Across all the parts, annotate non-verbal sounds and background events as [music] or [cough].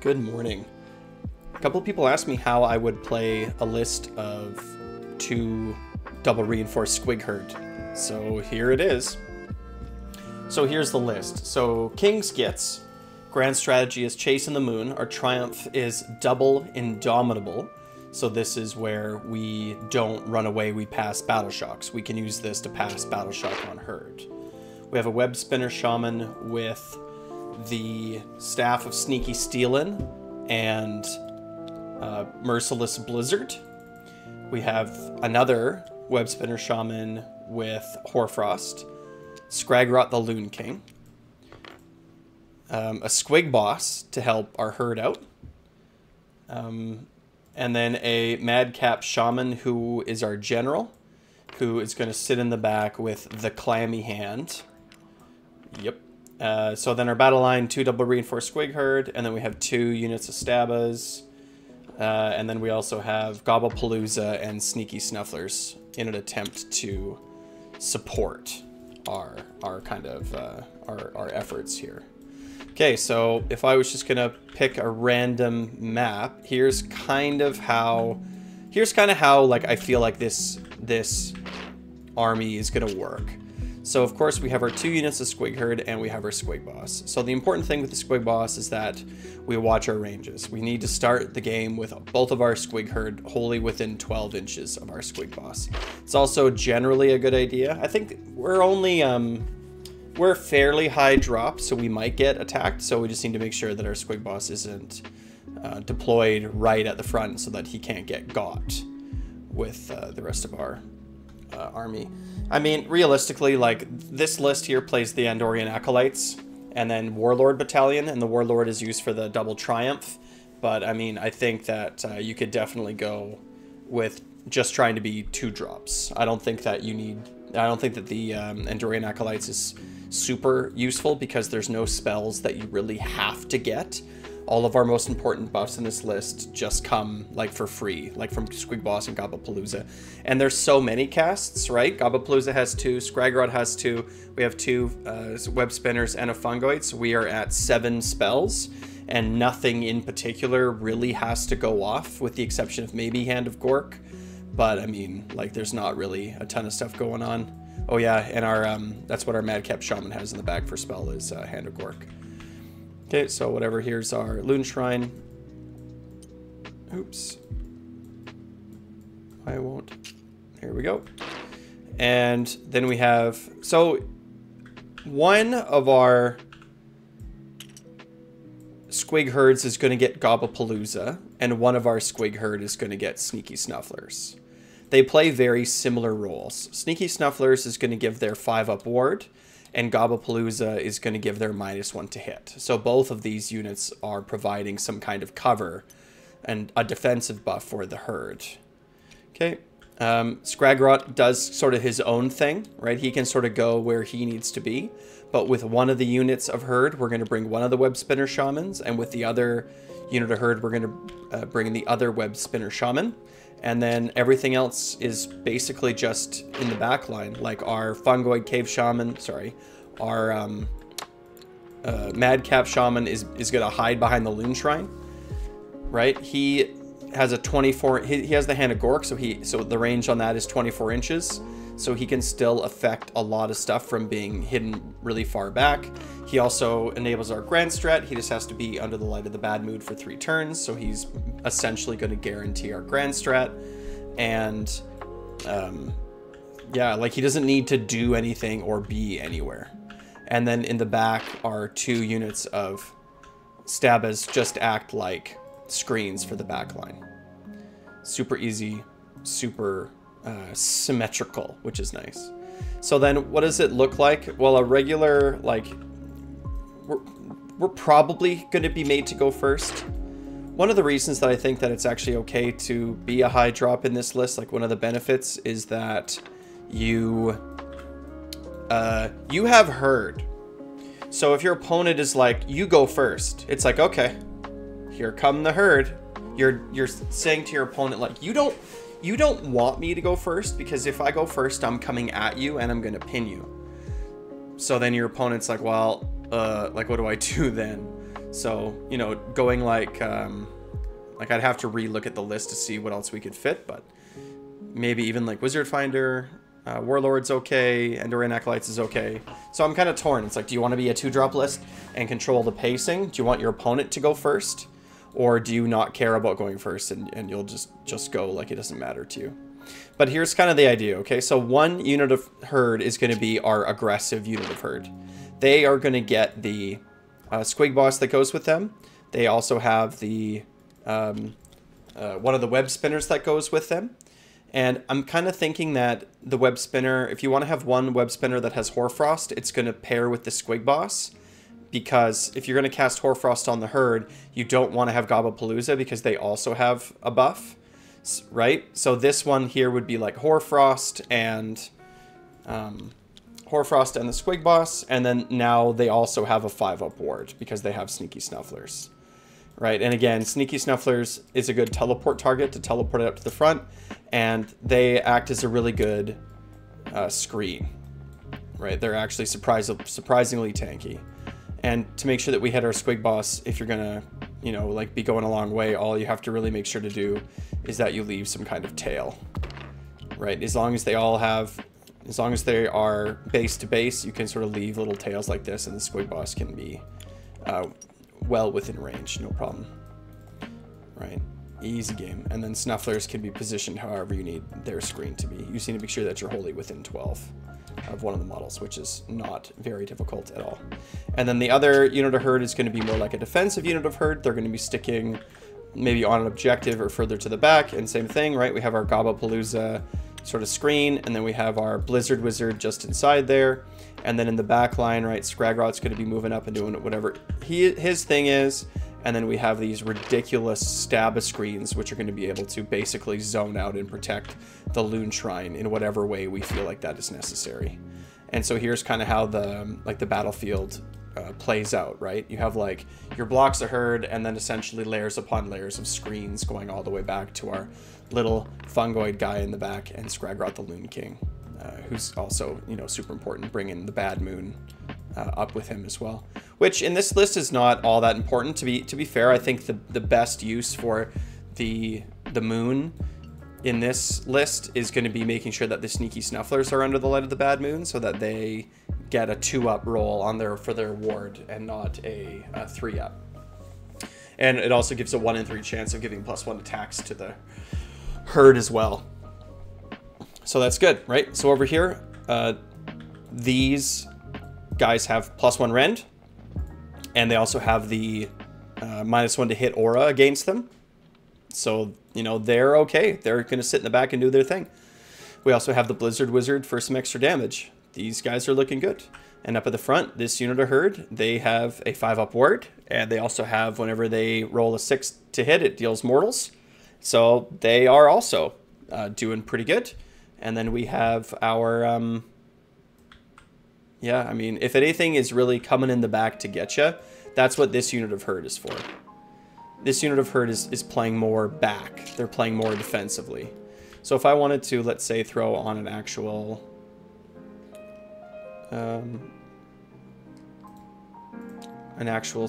Good morning. A couple of people asked me how I would play a list of two double reinforced squig herd. So here it is. So here's the list. So King's Gits, Grand Strategy is Chasing the Moon. Our Triumph is Double Indomitable. So this is where we don't run away, we pass Battle Shocks. We can use this to pass Battle Shock on Herd. We have a Web Spinner Shaman with the Staff of Sneaky Stealin and uh, Merciless Blizzard. We have another Web Spinner Shaman with Hoarfrost, Skragrott the Loon King, um, a Squig Boss to help our herd out, um, and then a Madcap Shaman who is our general, who is going to sit in the back with the Clammy Hand. Yep. Uh, so then our battle line, two double reinforced squig herd, and then we have two units of Stabbas, uh, and then we also have Gobbapalooza and Sneaky Snufflers in an attempt to support our our kind of uh, our, our efforts here. Okay, so if I was just gonna pick a random map, here's kind of how here's kind of how like I feel like this this army is gonna work. So of course we have our two units of Squig Herd and we have our Squig Boss. So the important thing with the Squig Boss is that we watch our ranges. We need to start the game with both of our Squig Herd wholly within 12 inches of our Squig Boss. It's also generally a good idea. I think we're only, um, we're fairly high drop, so we might get attacked. So we just need to make sure that our Squig Boss isn't uh, deployed right at the front so that he can't get got with uh, the rest of our uh, army. I mean, realistically, like this list here plays the Andorian Acolytes and then Warlord Battalion, and the Warlord is used for the double Triumph. But I mean, I think that uh, you could definitely go with just trying to be two drops. I don't think that you need. I don't think that the um, Andorian Acolytes is super useful because there's no spells that you really have to get all of our most important buffs in this list just come like for free, like from Squig Boss and Gobbapalooza. And there's so many casts, right? Gobbapalooza has two, Skragrott has two, we have two uh, web spinners and a fungoid, so we are at seven spells, and nothing in particular really has to go off, with the exception of maybe Hand of Gork. But I mean, like, there's not really a ton of stuff going on. Oh yeah, and our um, that's what our Madcap Shaman has in the back for spell is uh, Hand of Gork. Okay, so whatever, here's our Loon Shrine. Oops. I won't. Here we go. And then we have, so one of our Squig herds is going to get Gobbapalooza, and one of our Squig herd is going to get Sneaky Snufflers. They play very similar roles. Sneaky Snufflers is going to give their 5 up ward, and Gobbapalooza is going to give their minus one to hit. So both of these units are providing some kind of cover and a defensive buff for the herd. Okay, um, Skragrott does sort of his own thing, right? He can sort of go where he needs to be. But with one of the units of herd, we're going to bring one of the web spinner shamans, and with the other unit of herd, we're going to uh, bring the other web spinner shaman and then everything else is basically just in the back line, like our fungoid cave shaman, sorry, our um, uh, madcap shaman is, is going to hide behind the loon shrine, right? He has a 24, he, he has the hand of Gork, so he so the range on that is 24 inches so he can still affect a lot of stuff from being hidden really far back. He also enables our Grand Strat. He just has to be under the light of the bad mood for three turns, so he's essentially going to guarantee our Grand Strat. And um, yeah, like he doesn't need to do anything or be anywhere. And then in the back are two units of Stabbas just act like screens for the back line. Super easy, super uh, symmetrical, which is nice. So then what does it look like? Well, a regular, like, we're, we're probably going to be made to go first. One of the reasons that I think that it's actually okay to be a high drop in this list, like one of the benefits is that you, uh, you have herd. So if your opponent is like, you go first, it's like, okay, here come the herd. You're, you're saying to your opponent, like, you don't, you don't want me to go first because if I go first, I'm coming at you and I'm going to pin you. So then your opponent's like, well, uh, like, what do I [laughs] do then? So, you know, going like, um, like I'd have to re-look at the list to see what else we could fit, but maybe even like Wizard Finder, uh, Warlord's okay, Endorian Acolytes is okay. So I'm kind of torn. It's like, do you want to be a two-drop list and control the pacing? Do you want your opponent to go first? Or do you not care about going first and, and you'll just, just go like it doesn't matter to you? But here's kind of the idea, okay? So one unit of herd is going to be our aggressive unit of herd. They are going to get the uh, Squig Boss that goes with them. They also have the um, uh, one of the web spinners that goes with them. And I'm kind of thinking that the web spinner, if you want to have one web spinner that has Hoarfrost, it's going to pair with the Squig Boss. Because if you're going to cast Hoarfrost on the herd, you don't want to have Gobbapalooza because they also have a buff, right? So this one here would be like Hoarfrost and um, Hoarfrost and the Squig Boss, and then now they also have a 5-up ward because they have Sneaky Snufflers. Right, and again, Sneaky Snufflers is a good teleport target to teleport it up to the front, and they act as a really good uh, screen. Right, they're actually surprisingly tanky. And to make sure that we hit our Squig Boss, if you're gonna, you know, like be going a long way, all you have to really make sure to do is that you leave some kind of tail. Right, as long as they all have as long as they are base to base, you can sort of leave little tails like this and the squig boss can be uh, well within range, no problem. Right, easy game. And then snufflers can be positioned however you need their screen to be. You just need to make sure that you're wholly within 12 of one of the models, which is not very difficult at all. And then the other unit of herd is going to be more like a defensive unit of herd. They're going to be sticking maybe on an objective or further to the back. And same thing, right? We have our Gobbapalooza sort of screen, and then we have our Blizzard Wizard just inside there. And then in the back line, right, Skragrott's going to be moving up and doing whatever he his thing is. And then we have these ridiculous stab screens, which are going to be able to basically zone out and protect the Loon Shrine in whatever way we feel like that is necessary. And so here's kind of how the like the battlefield uh, plays out, right? You have like your blocks are herd, and then essentially layers upon layers of screens going all the way back to our little fungoid guy in the back and Skragrott the Loon King, uh, who's also you know super important, bringing the Bad Moon uh, up with him as well. Which in this list is not all that important. To be to be fair, I think the the best use for the the Moon in this list is going to be making sure that the sneaky snufflers are under the light of the bad moon so that they get a two up roll on their for their ward and not a, a three up. And it also gives a one in three chance of giving plus one attacks to the herd as well. So that's good, right? So over here, uh, these guys have plus one rend, and they also have the uh, minus one to hit aura against them. So, you know, they're okay. They're going to sit in the back and do their thing. We also have the Blizzard Wizard for some extra damage these guys are looking good. And up at the front, this unit of herd, they have a 5 up ward, and they also have, whenever they roll a 6 to hit, it deals mortals. So they are also uh, doing pretty good. And then we have our, um, yeah, I mean, if anything is really coming in the back to get you, that's what this unit of herd is for. This unit of herd is, is playing more back. They're playing more defensively. So if I wanted to, let's say, throw on an actual um, an actual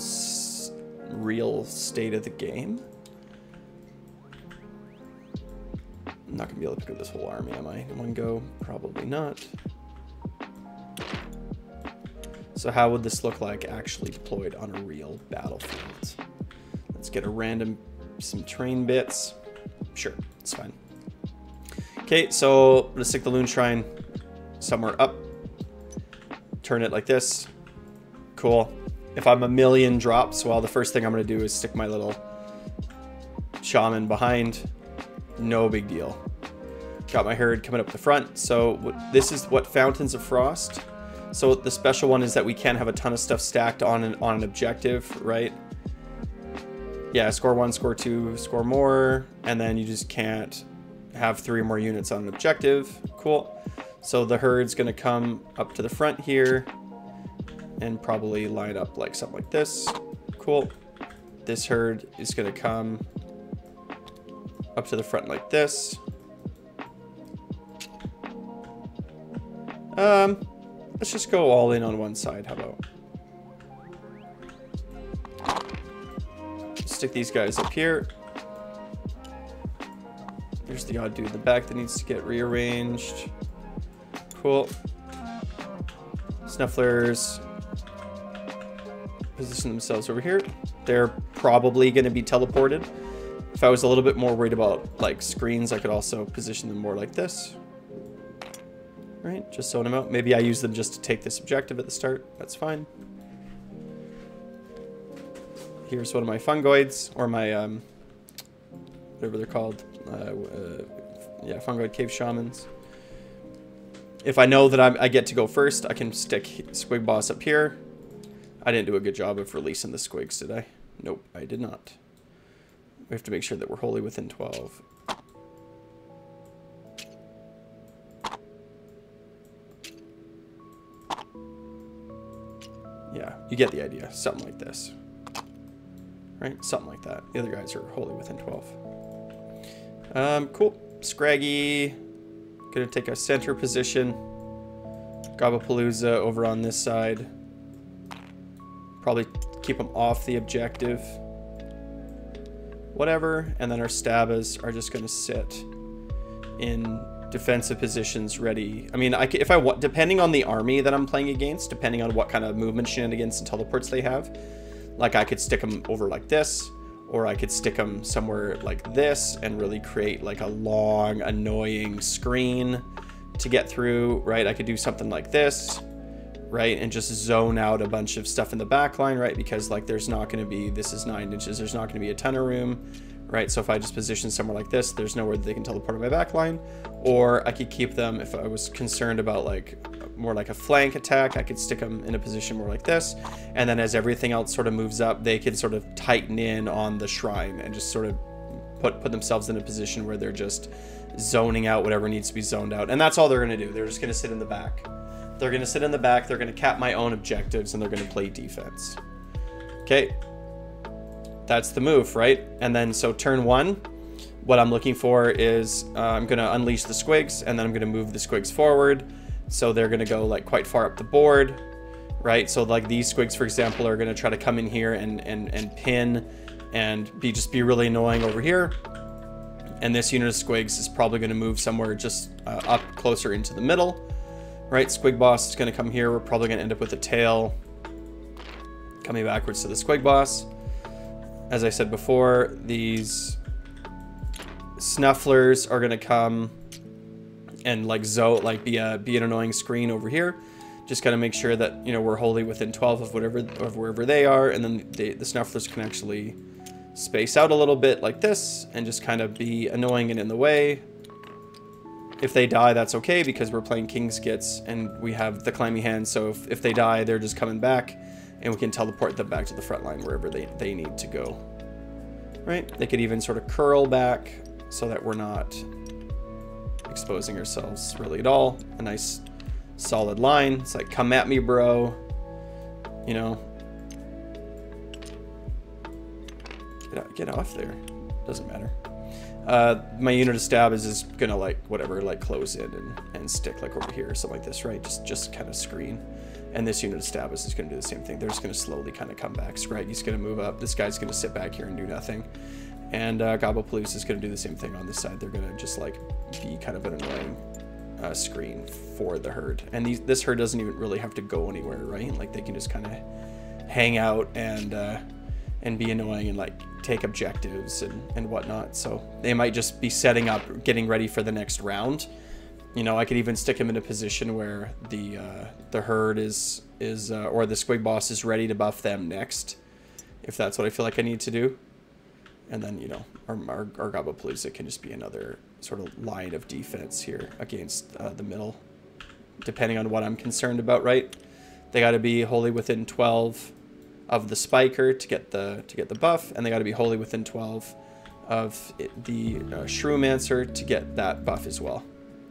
real state of the game. I'm not going to be able to pick up this whole army, am I? In one go? Probably not. So how would this look like actually deployed on a real battlefield? Let's get a random, some train bits. Sure, it's fine. Okay, so gonna stick the Loon Shrine somewhere up turn it like this. Cool. If I'm a million drops, well, the first thing I'm going to do is stick my little shaman behind. No big deal. Got my herd coming up the front. So this is what Fountains of Frost. So the special one is that we can have a ton of stuff stacked on an, on an objective, right? Yeah, score one, score two, score more, and then you just can't have three more units on an objective. Cool. So the herd's to come up to the front here and probably line up like something like this. Cool. This herd is to come up to the front like this. Um, let's just go all in on one side. How about? stick these guys up here. There's the odd dude in the back that needs to get rearranged. Cool. Snufflers position themselves over here. They're probably going to be teleported. If I was a little bit more worried about like screens, I could also position them more like this. Right, just zone them out. Maybe I use them just to take this objective at the start. That's fine. Here's one of my fungoids, or my, um, whatever they're called. Uh, uh, yeah, fungoid cave shamans. If I know that I'm, i get to go first, I can stick Squig Boss up here. I didn't do a good job of releasing the squigs, did I? Nope, I did not. We have to make sure that we're wholly within 12. You get the idea. Something like this. Right? Something like that. The other guys are wholly within 12. Um, cool. Scraggy. Gonna take a center position. Gobbapalooza over on this side. Probably keep them off the objective. Whatever. And then our Stabbas are just gonna sit in defensive positions ready. I mean, I if I want, depending on the army that I'm playing against, depending on what kind of movement shenanigans and teleports they have, like I could stick them over like this, or I could stick them somewhere like this and really create like a long, annoying screen to get through, right? I could do something like this, right? And just zone out a bunch of stuff in the back line, right? Because like there's not going to be, this is nine inches, there's not going to be a ton of room right? So if I just position somewhere like this, there's nowhere that they can teleport on my back line. Or I could keep them, if I was concerned about like more like a flank attack, I could stick them in a position more like this. And then as everything else sort of moves up, they can sort of tighten in on the shrine and just sort of put, put themselves in a position where they're just zoning out whatever needs to be zoned out. And that's all they're going to do. They're just going to sit in the back. They're going to sit in the back. They're going to cap my own objectives and they're going to play defense. Okay, that's the move, right? And then so turn one, what I'm looking for is uh, I'm going to unleash the squigs and then I'm going to move the squigs forward. So they're going to go like quite far up the board, right? So like these squigs, for example, are going to try to come in here and, and, and pin and be just be really annoying over here. And this unit of squigs is probably going to move somewhere just uh, up closer into the middle, right? Squig boss is going to come here. We're probably going to end up with a tail coming backwards to the squig boss as I said before, these snufflers are gonna come and like zo like be a be an annoying screen over here. Just gotta make sure that you know we're wholly within 12 of whatever of wherever they are, and then they, the snufflers can actually space out a little bit like this and just kind of be annoying and in the way. If they die, that's okay because we're playing King's Gits and we have the clammy hands. So if, if they die, they're just coming back and we can teleport them back to the front line wherever they, they need to go. Right? They could even sort of curl back so that we're not exposing ourselves really at all. A nice solid line. It's like, come at me, bro. You know? Get, out, get off there. Doesn't matter. Uh, my unit of stab is, is gonna like, whatever, like close in and, and stick like over here, or something like this, right? Just, just kind of screen. And this unit of Stabbas is just to do the same thing. They're just to slowly kind of come back. Scraggy's going to move up. This guy's to sit back here and do nothing. And uh, Police is to do the same thing on this side. They're to just like be kind of an annoying uh, screen for the herd. And these, this herd doesn't even really have to go anywhere, right? Like they can just kind of hang out and uh, and be annoying and like take objectives and, and whatnot. So they might just be setting up, getting ready for the next round you know, I could even stick him in a position where the uh, the herd is is uh, or the squig boss is ready to buff them next, if that's what I feel like I need to do. And then you know, our our, our Gobbapalooza can just be another sort of line of defense here against uh, the middle, depending on what I'm concerned about. Right, they got to be wholly within 12 of the spiker to get the to get the buff, and they got to be wholly within 12 of it, the uh, Shroomancer to get that buff as well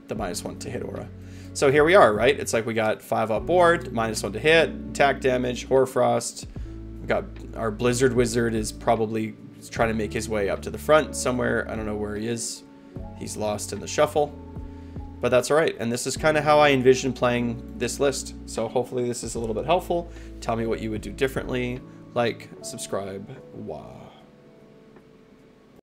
the minus one to hit aura. So here we are, right? It's like we got five up board, minus one to hit, attack damage, Hoarfrost. We got our Blizzard Wizard is probably trying to make his way up to the front somewhere. I don't know where he is. He's lost in the shuffle. But that's all right. And this is kind of how I envision playing this list. So hopefully this is a little bit helpful. Tell me what you would do differently. Like, subscribe, wah.